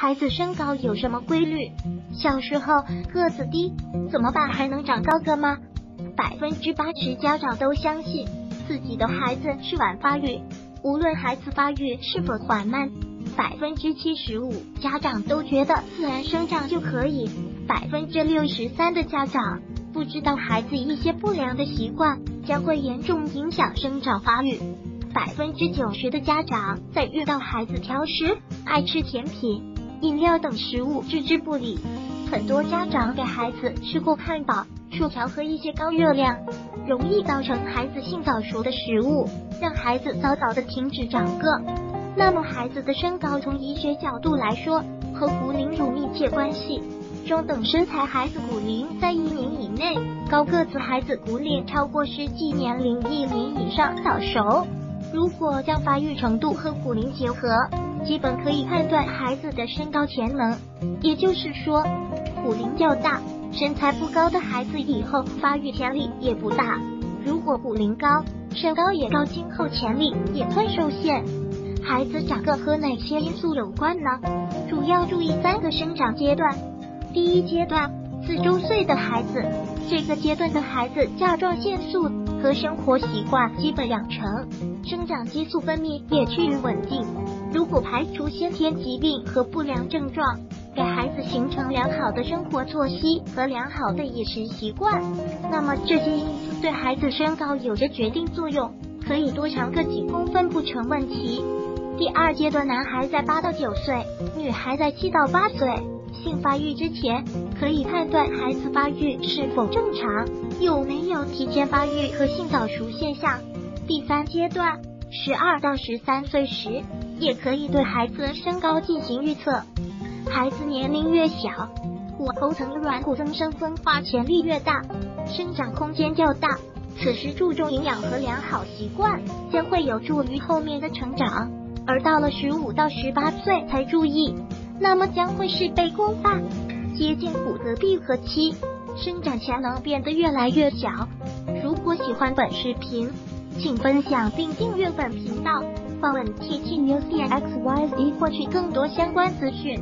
孩子身高有什么规律？小时候个子低怎么办？还能长高个吗？百分之八十家长都相信自己的孩子是晚发育，无论孩子发育是否缓慢，百分之七十五家长都觉得自然生长就可以。百分之六十三的家长不知道孩子一些不良的习惯将会严重影响生长发育。百分之九十的家长在遇到孩子挑食、爱吃甜品。饮料等食物置之不理，很多家长给孩子吃过汉堡、薯条和一些高热量、容易造成孩子性早熟的食物，让孩子早早的停止长个。那么孩子的身高从医学角度来说，和骨龄有密切关系。中等身材孩子骨龄在一年以内，高个子孩子骨龄超过实际年龄一年以上早熟。如果将发育程度和骨龄结合。基本可以判断孩子的身高潜能，也就是说，骨龄较大、身材不高的孩子以后发育潜力也不大；如果骨龄高、身高也高，今后潜力也会受限。孩子长个和哪些因素有关呢？主要注意三个生长阶段。第一阶段，四周岁的孩子，这个阶段的孩子甲状腺素和生活习惯基本养成，生长激素分泌也趋于稳定。如果排除先天疾病和不良症状，给孩子形成良好的生活作息和良好的饮食习惯，那么这些因素对孩子身高有着决定作用，可以多长个几公分不成问题。第二阶段，男孩在八到九岁，女孩在七到八岁，性发育之前，可以判断孩子发育是否正常，有没有提前发育和性早熟现象。第三阶段，十二到十三岁时。也可以对孩子身高进行预测。孩子年龄越小，骨头层软骨增生分化潜力越大，生长空间较大。此时注重营养和良好习惯，将会有助于后面的成长。而到了十五到十八岁才注意，那么将会是被功半，接近骨骼闭合期，生长潜能变得越来越小。如果喜欢本视频，请分享并订阅本频道。访问 T T News X Y Z 获取更多相关资讯。